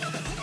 Yeah.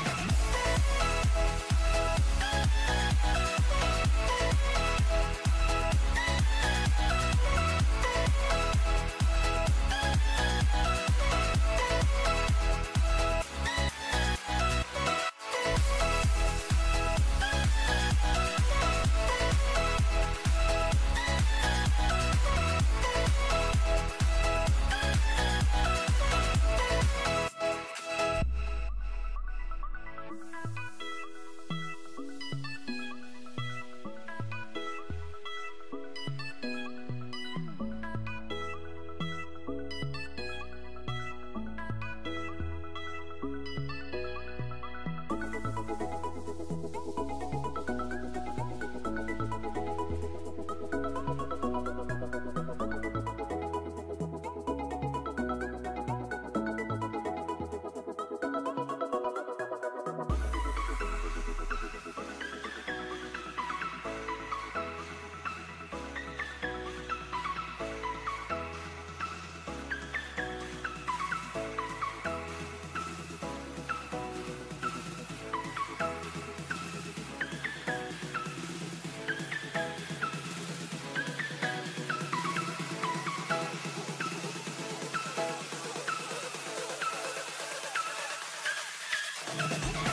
Yeah.